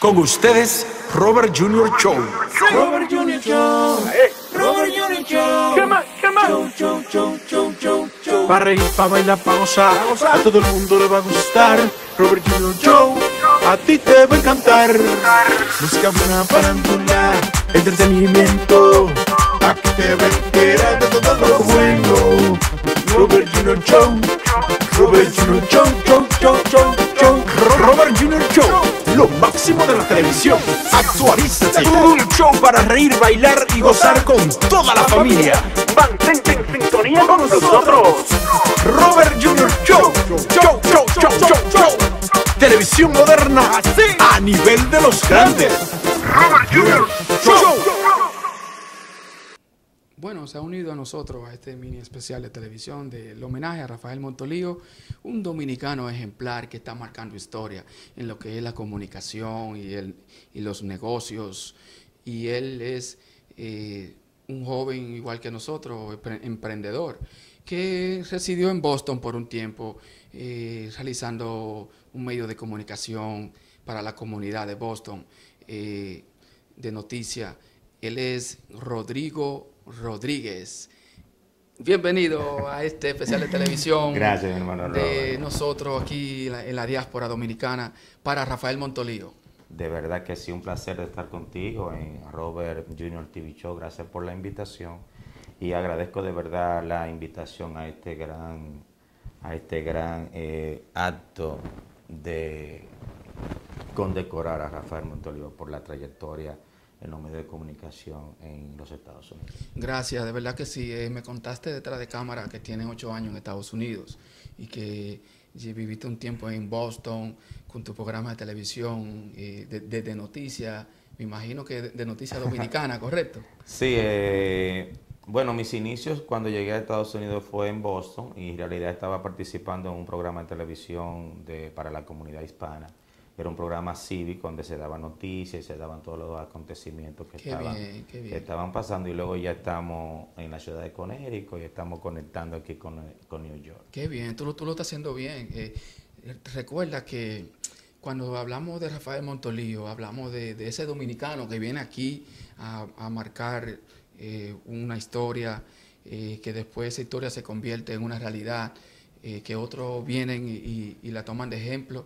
Con ustedes, Robert Junior Show. Robert Junior Show. Robert Junior Show. ¿Qué más? ¿Qué más? Show, show, show, show, show, show. Para reír, para bailar, para gozar. A todo el mundo le va a gustar. Robert Junior Show. A ti te va a encantar. Música buena para entretenimiento. Aquí te va a enterar de todo lo bueno. Robert Junior Show. Robert Junior Show, show, show, show, la televisión. Actualízate. Un show para reír, bailar y gozar con toda la familia. Mantente en sintonía con nosotros. Robert Junior Show. Show, show, show, show, show. Televisión moderna a nivel de los grandes. Robert Junior Show. Bueno, se ha unido a nosotros a este mini especial de televisión del homenaje a Rafael Montolío, un dominicano ejemplar que está marcando historia en lo que es la comunicación y, el, y los negocios. Y él es eh, un joven igual que nosotros, empre- emprendedor, que residió en Boston por un tiempo, eh, realizando un medio de comunicación para la comunidad de Boston, eh, de noticia. Él es Rodrigo Rodríguez. Bienvenido a este especial de televisión. Gracias, mi hermano De Robert. nosotros aquí en la, en la diáspora dominicana para Rafael Montolío. De verdad que sí, un placer de estar contigo en Robert Junior TV Show. Gracias por la invitación y agradezco de verdad la invitación a este gran, a este gran eh, acto de condecorar a Rafael Montolivo por la trayectoria en los medios de comunicación en los Estados Unidos. Gracias, de verdad que sí. Eh, me contaste detrás de cámara que tienes ocho años en Estados Unidos y que viviste un tiempo en Boston con tu programa de televisión eh, de, de- de noticias. Me imagino que de, de noticias dominicana, ¿correcto? Sí, eh, bueno, mis inicios cuando llegué a Estados Unidos fue en Boston y en realidad estaba participando en un programa de televisión de, para la comunidad hispana. Era un programa cívico donde se daban noticias y se daban todos los acontecimientos que, Qué estaban, bien, qué bien. que estaban pasando y luego ya estamos en la ciudad de Connecticut y estamos conectando aquí con, con New York. Qué bien, tú, lo- tú lo estás haciendo bien. Eh, recuerda que cuando hablamos de Rafael Montolío, hablamos de, de ese dominicano que viene aquí a, a marcar eh, una historia, eh, que después esa historia se convierte en una realidad, eh, que otros vienen y la toman de ejemplo.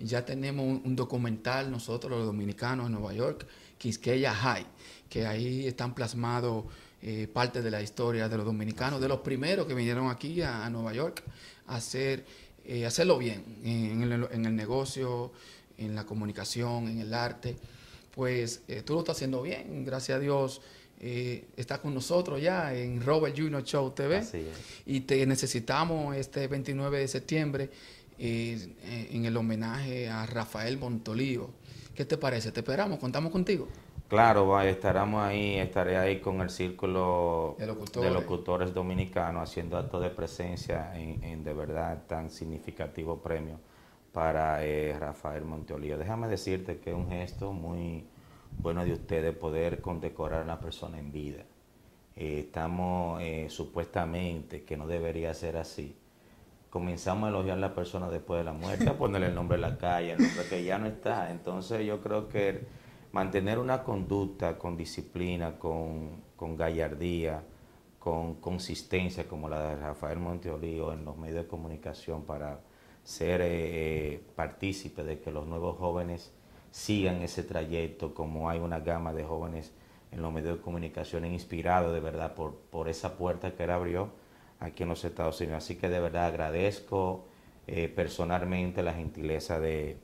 Ya tenemos un, un documental nosotros los dominicanos en Nueva York, Quisqueya High, que ahí están plasmados eh, parte de la historia de los dominicanos, de los primeros que vinieron aquí a, a Nueva York a hacer, eh, hacerlo bien en el, en el negocio, en la comunicación, en el arte. Pues eh, tú lo estás haciendo bien, gracias a Dios. eh, está con nosotros ya en Robert Junior Show TV Así es. y te necesitamos este 29 de septiembre eh, en el homenaje a Rafael Montolío. ¿Qué te parece? ¿Te esperamos? ¿Contamos contigo? Claro, va, estaremos ahí, estaré ahí con el círculo De locutores. locutores dominicanos haciendo actos de presencia en, en de verdad tan significativo premio para eh, Rafael Monteolío. Déjame decirte que es un gesto muy bueno de ustedes poder condecorar a una persona en vida. Eh, estamos eh, supuestamente, que no debería ser así, comenzamos a elogiar a la persona después de la muerte, a ponerle el nombre en la calle, el nombre que ya no está. Entonces yo creo que mantener una conducta con disciplina, con, con gallardía, con consistencia como la de Rafael Monteolío en los medios de comunicación para ser eh, eh, partícipe de que los nuevos jóvenes sigan ese trayecto, como hay una gama de jóvenes en los medios de comunicación inspirados de verdad por, por esa puerta que él abrió aquí en los Estados Unidos. Así que de verdad agradezco eh, personalmente la gentileza de,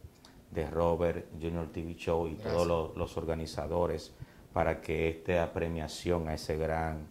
de Robert Junior TV Show y Gracias. todos los, los organizadores para que esta premiación a ese gran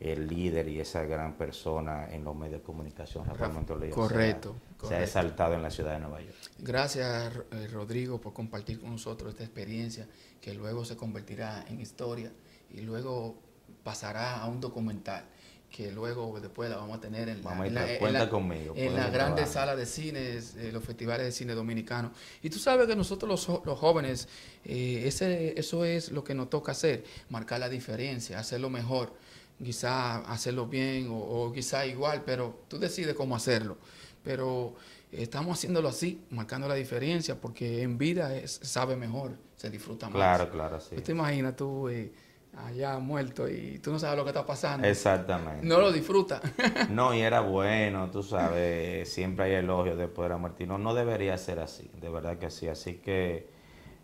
eh, líder y esa gran persona en los medios de comunicación, Rafael Rafa- Montolío, correcto, sea, sea correcto. exaltado en la ciudad de Nueva York. Gracias, eh, Rodrigo, por compartir con nosotros esta experiencia que luego se convertirá en historia y luego pasará a un documental que luego después la vamos a tener en la, en la- en la- conmigo, en podemos grandes trabajar. salas de cines, eh, los festivales de cine dominicanos. Y tú sabes que nosotros los, los jóvenes, eh, ese, eso es lo que nos toca hacer, marcar la diferencia, hacerlo mejor, quizá hacerlo bien o, o quizá igual, pero tú decides cómo hacerlo. Pero estamos haciéndolo así, marcando la diferencia, porque en vida es, sabe mejor, se disfruta más. Claro, claro, sí. ¿Tú te imaginas tú eh, allá muerto y tú no sabes lo que está pasando? Exactamente. No lo disfrutas. no, y era bueno, tú sabes, siempre hay elogios después de la muerte. No, no debería ser así, de verdad que sí. Así que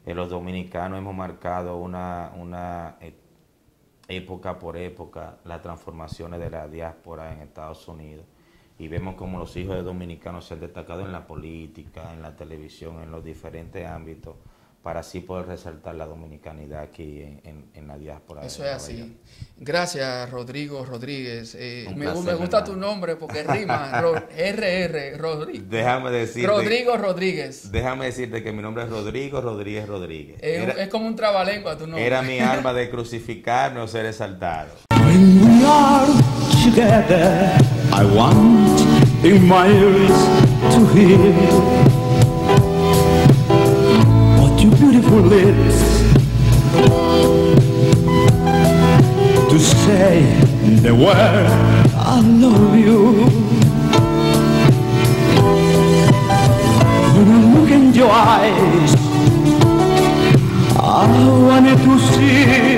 eh, los dominicanos hemos marcado una, una eh, época por época las transformaciones de la diáspora en Estados Unidos y vemos como los hijos de dominicanos se han destacado en la política, en la televisión, en los diferentes ámbitos, para así poder resaltar la dominicanidad aquí en, la diáspora. Eso es así. Gracias, Rodrigo Rodríguez. Eh, me, gusta tu nombre porque rima. RR Rodríguez. Déjame decirte. Rodrigo Rodríguez. Déjame decirte que mi nombre es Rodrigo Rodríguez Rodríguez. es como un trabalengua tu nombre. Era mi alma de crucificarme o ser exaltado. together. I want in my ears to hear lips to say the word I love you. When I look in your eyes, I wanted to see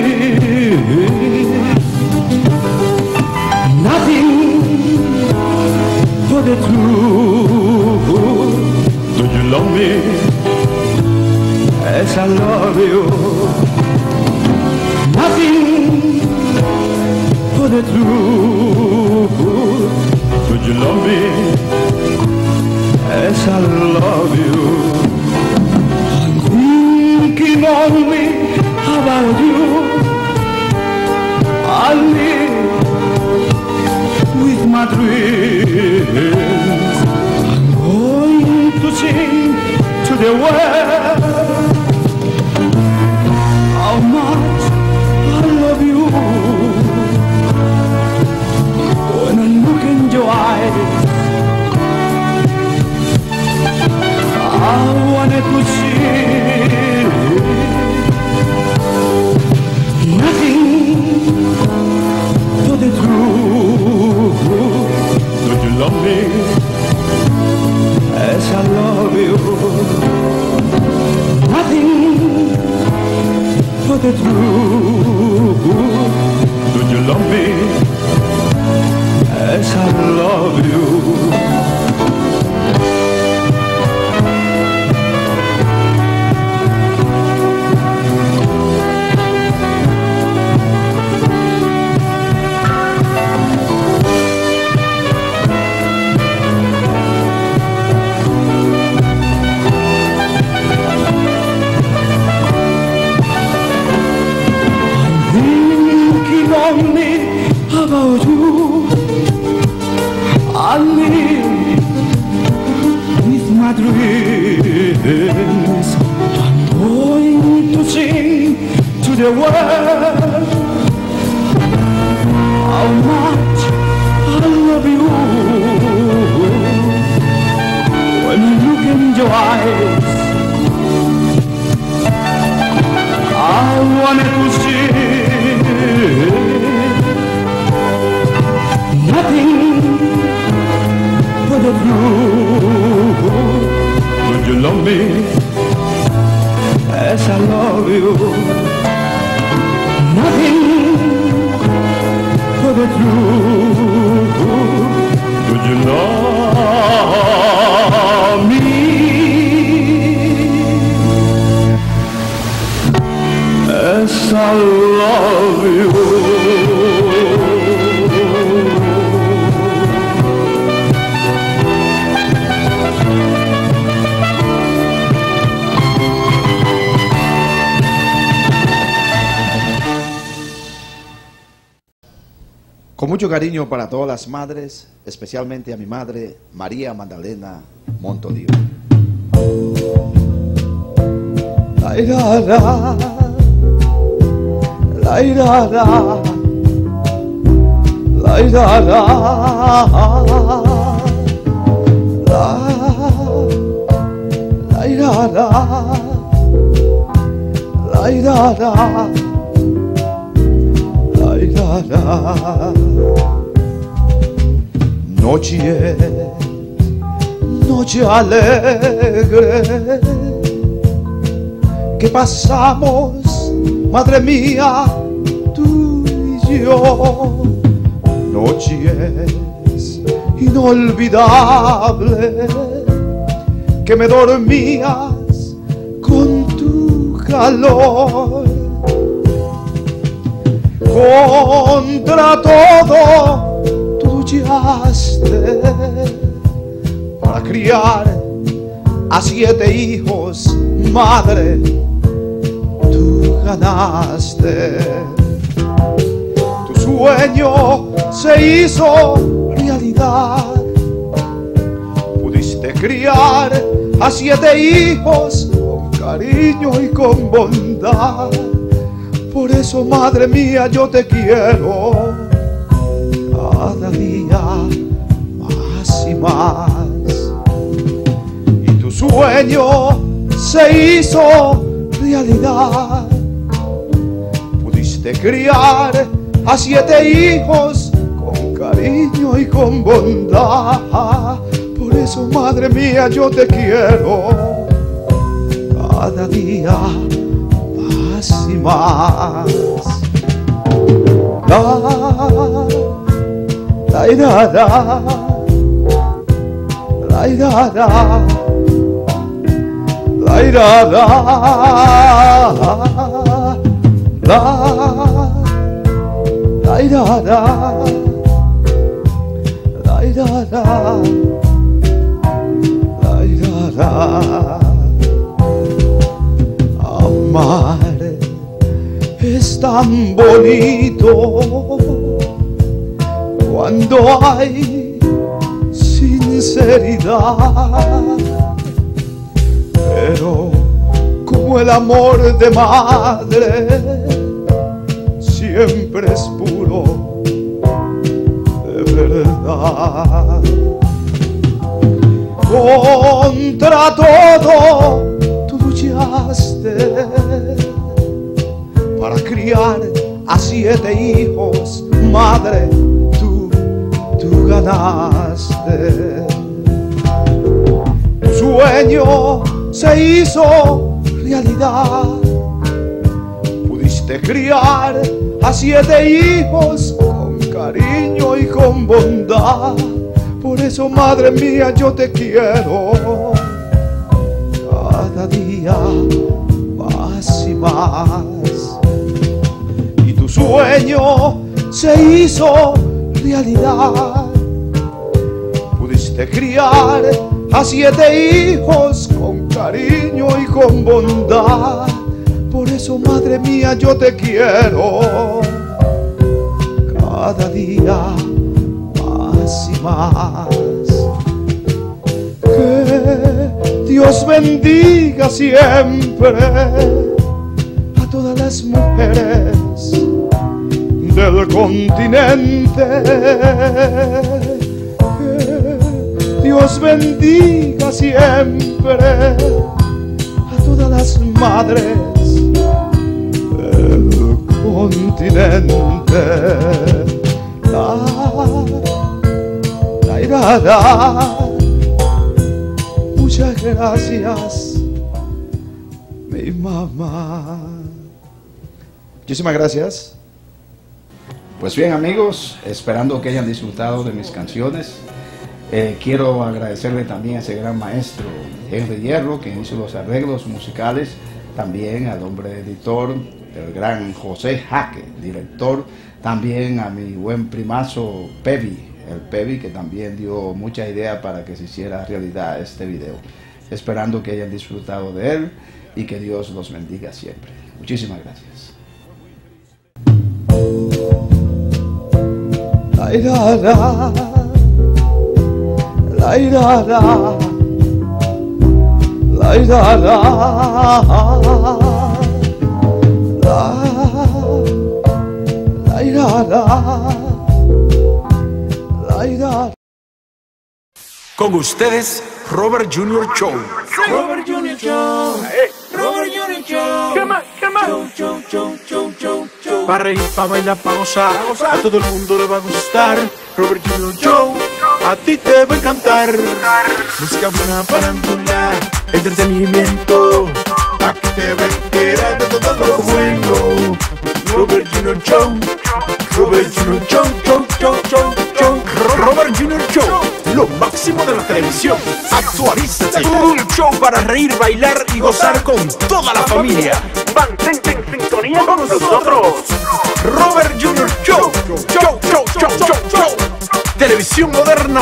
my dreams. I'm going to sing to the world to the world how much I love you. When I look in your eyes. I wanted to see nothing but the truth. Would you love me as I love you? But the truth. Would you love me? as I love you. Mucho cariño para todas las madres, especialmente a mi madre María Magdalena la, la la. Noche, noche alegre que pasamos, madre mía, tú y yo. Noches inolvidables que me dormías con tu calor. Contra todo tú luchaste para criar a siete hijos, madre, tú ganaste. Tu sueño se hizo realidad. Pudiste criar a siete hijos con cariño y con bondad. Por eso, madre mía, yo te quiero cada día más y más. Y tu sueño se hizo realidad. Pudiste criar a siete hijos con cariño y con bondad. Por eso, madre mía, yo te quiero cada día más y más. La, la, irada, la, irada, la, irada, la, la, la, irada, la, irada tan bonito cuando hay sinceridad. Pero como el amor de madre siempre es puro de verdad. Contra todo tú luchaste para criar a siete hijos, madre, tú, tú ganaste. Tu sueño se hizo realidad. Pudiste criar a siete hijos con cariño y con bondad. Por eso, madre mía, yo te quiero cada día más y más. Sueño se hizo realidad. Pudiste criar a siete hijos con cariño y con bondad. Por eso, madre mía, yo te quiero cada día más y más. Que Dios bendiga siempre a todas las mujeres del continente. Dios bendiga siempre a todas las madres del continente. La, la, la. Muchas gracias, mi mamá. Muchísimas gracias. Pues bien amigos, esperando que hayan disfrutado de mis canciones. Eh, quiero agradecerle también a ese gran maestro Henry Hierro, que hizo los arreglos musicales, también al hombre editor, el gran José Jaque, director, también a mi buen primazo Pevi, el Pevi, que también dio mucha idea para que se hiciera realidad este video. Esperando que hayan disfrutado de él y que Dios los bendiga siempre. Muchísimas gracias. La ira, la, la ira, la, la ira, la, la, la ira, la, la ira. Con ustedes, Robert Junior Show. Robert Junior Show. Robert Junior Show. ¿Qué más? ¿Qué más? Show, show, show, show, show, show. Para reír, para bailar, para gozar. A todo el mundo le va a gustar. Robert Junior Show. a ti te va a encantar. Música buena para entretenimiento. Aquí te va a enterar de todo lo bueno. Robert Junior Show, Robert Junior Show, show, show, show, show. Robert Junior Show, lo máximo de la televisión. Actualízate. Un show para reír, bailar y gozar con toda la familia. Mantente en sintonía con nosotros. Robert Junior Show, show, show, show, show, show. Televisión moderna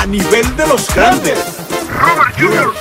a nivel de los grandes. Robert Junior